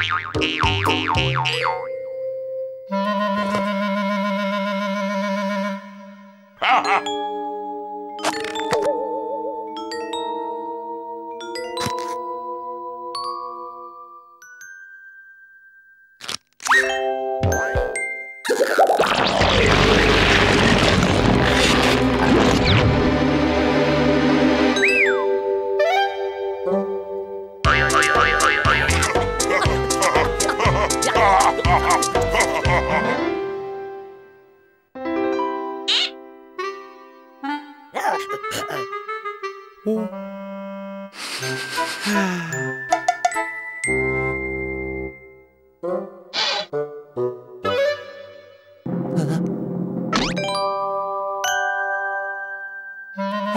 ビビビビッ。ほ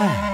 はあ。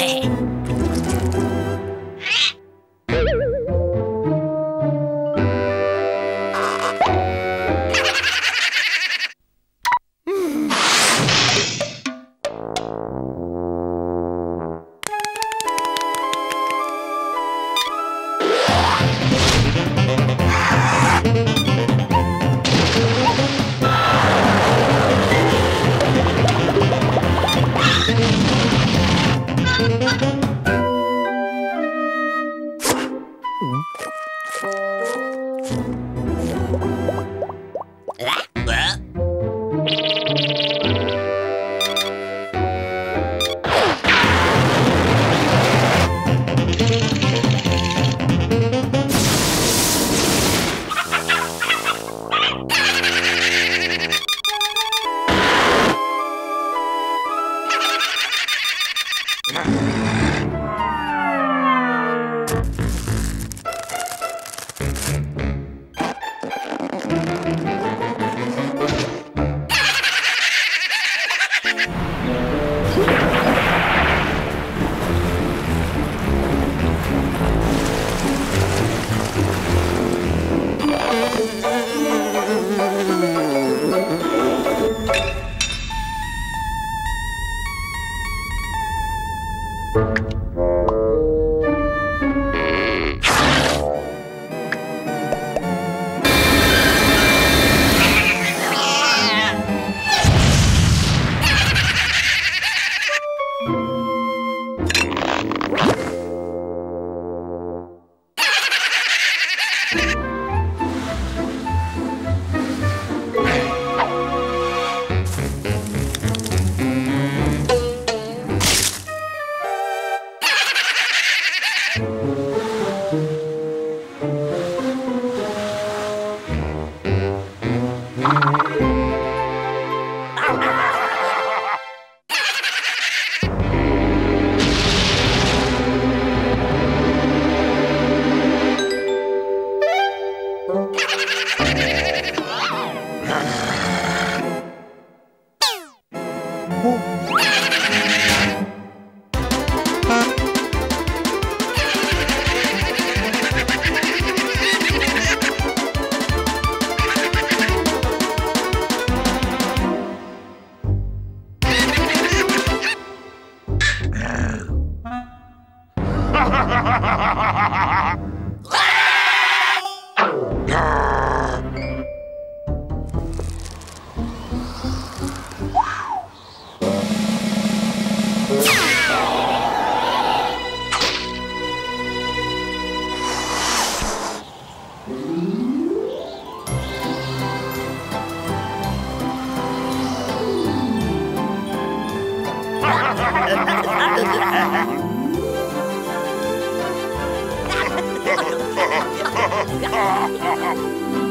うん。Música 恐。Ha ha ha ha!